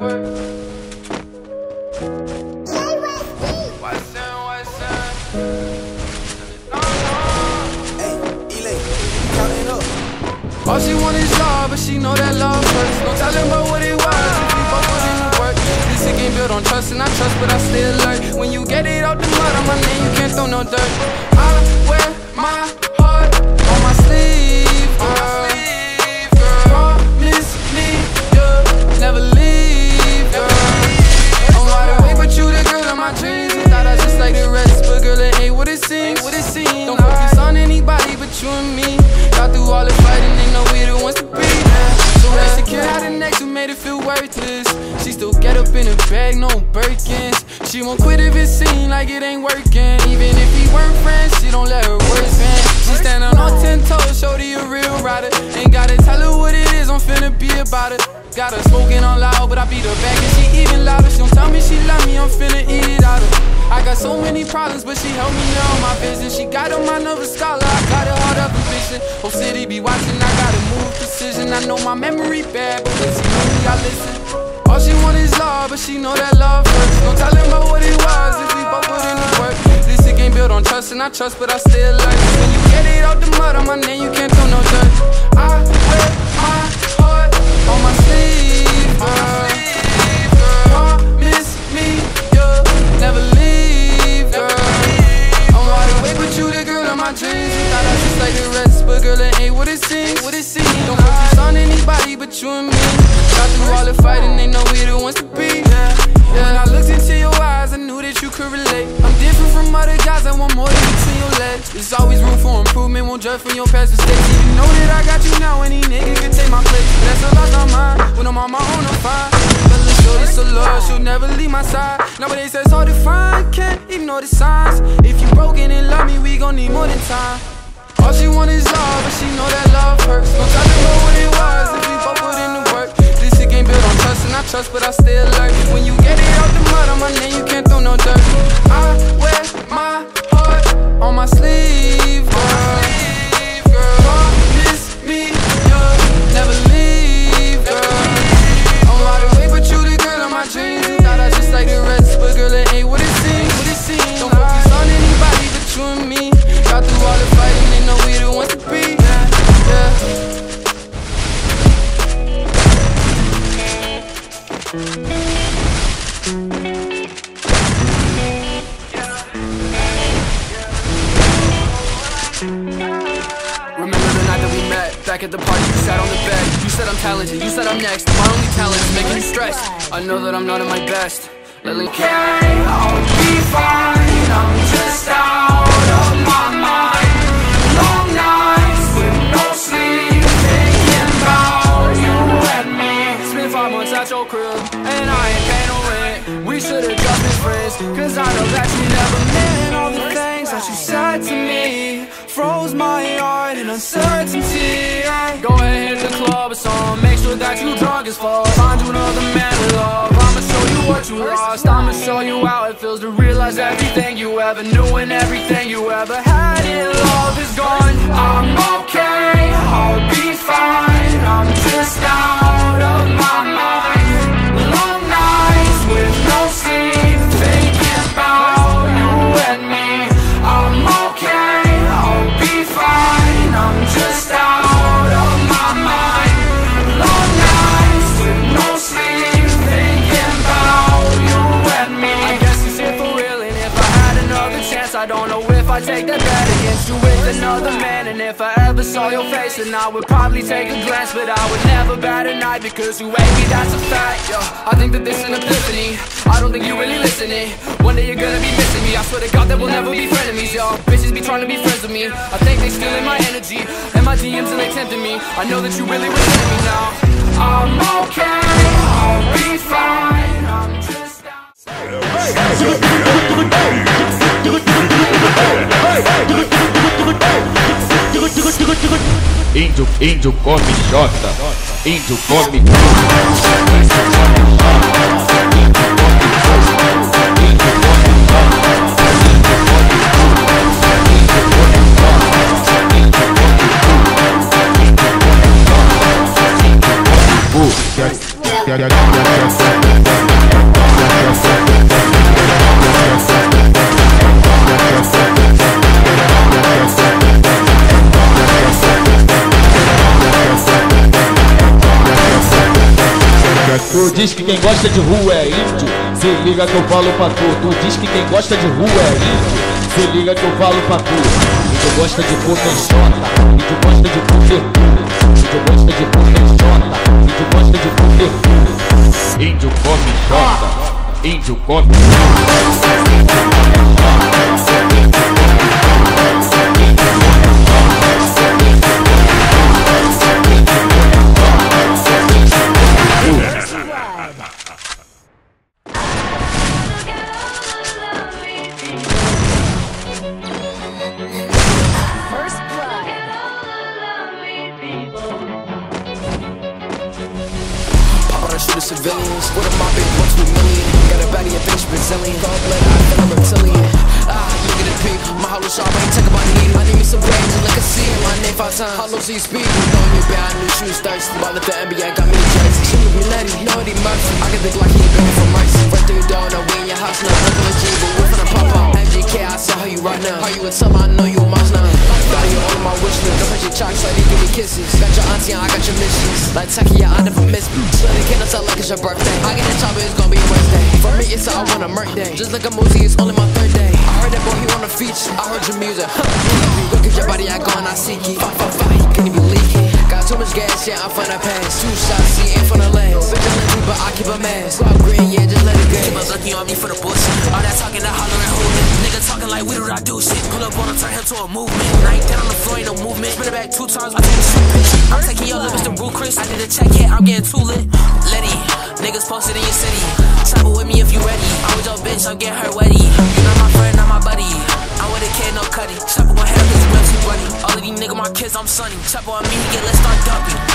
All she want is love, but she know that love hurts. No telling about what it was if we both put in work. This a game built on trust and I trust, but I still alert. When you get it out the mud on my name, you can't throw no dirt. I wear my heart on my sleeve, bag, no Birkins. She won't quit if it seem like it ain't working. Even if we weren't friends, she don't let her words man. She standing on all ten toes, shorty a real rider. Ain't gotta tell her what it is, I'm finna be about it. Got her smoking on loud, but I beat her back and she even louder. She don't tell me she love me, I'm finna eat it out of. I got so many problems, but she helped me know my business. She got on my nervous scholar, I got a heart of ambition. Whole city be watching, I gotta move precision. I know my memory bad, but when she know me, I listen. All she want is love, but she know that love hurts. Don't tell him about what it was if we both put in the work. This shit ain't built on trust, and I trust, but I still learn. When you get it out the mud on my name, you can't throw no improvement, from your past mistakes. You know that I got you now, any nigga can take my place. That's a loss on mine, when I'm on my own, I'm fine. But let's show this a love, she'll never leave my side. Nowadays it's hard to find, can't ignore the signs. If you broken and love me, we gon' need more than time. All she want is love, but she know that love hurts. Don't tell her know what it was if we both put in the work. This shit ain't built on trust, and I trust, but I still learn. When you get it out the mud on my name, you can't throw no dirt. I wear my heart on my sleeve, At the party, you sat on the bed. You said I'm talented, you said I'm next. My only talent is making you I know that I'm not at my best. Lately, okay, I'll be fine. I'm just out of my mind. Long nights with no sleep, thinking about you and me. Been five months at your crib And I ain't paying no rent. We should've just been friends Cause I know that you never meant all the things that you said to me. Froze my heart in uncertainty that you drunk as fuck. Find you another man to love. I'ma show you what you lost. I'ma show you how it feels to realize everything you ever knew And everything you ever had in love is gone. I'm okay, I'll be fine. I'm just out of my I'd take that bet against you with another man. And if I ever saw your face Then I would probably take a glance But I would never bat an eye Because you hate me, that's a fact, yo I think that this is an epiphany. I don't think you really listening. One day you're gonna be missing me. I swear to God that we'll never be frenemies, yo. Bitches be trying to be friends with me. I think they stealing my energy. And my DMs and they tempting me. I know that you really resent me now. I'm okay, Índio, índio come Jota, índio come. Yeah, yeah, yeah, yeah, yeah. Tu diz que quem gosta de rua é índio Se liga que eu falo pra tu. Tu diz que quem gosta de rua é índio Se liga que eu falo pra tu. Índio gosta de puta Índio gosta de puta Índio gosta de puta Índio gosta de puta Índio come xota Índio come First the civilians. What a mob big with two million. Got a body of bitch Brazilian. Gold blood, I feel a reptilian. Ah, look at the peak. My hollow sharp, I ain't take my needle. I need me some and like a seal. My name five times. Hollow speed. You know me bad, I knew she thirsty. Ball at the NBA, got me the jersey. She with me letty, know Eddie Murphy. I can think like he been from Mike's. Right through your door, no we in your house now. Uncle G, but we're finna pop out. MGK, I saw how you right now. How you with some, I know you a now. Got you on my wish list. Don't put your chalks like you give me kisses. Got your and I got your missions. Like Taki, yeah, I never miss me. They can't tell like it's your birthday. I get a chopper, it's gonna be Wednesday. For me, it's all on a murk day. Just like a movie, it's only my third day. I heard that boy, he wanna feature. I heard your music. Look at your body, I go and I seek it. Fight, fight, can't even leak it. Got too much gas, yeah, I'm finna pass. Two shots, see in front of legs. Vigilante, but I keep a mask. Rock green, yeah, just let it go. Keep on looking on me for the bullshit. All that talking, that hollering, holding. Nigga talking like we do I do shit. Pull up on him, turn him to a movement. He dead on the floor, ain't no movement. Spin it back two times, I take a shoot pitch. I'm taking your lips to Brew Chris. I did a check hit, I'm getting too lit. Letty, niggas posted in your city. Travel with me if you ready. I'm with your bitch, I'm getting her wetty. You not my friend, not my buddy. I'm with a kid, no cutty. Chopper gon' have his real too buddy. All of these niggas, my kids, I'm sunny. Chopper on me, he get let's start dumping.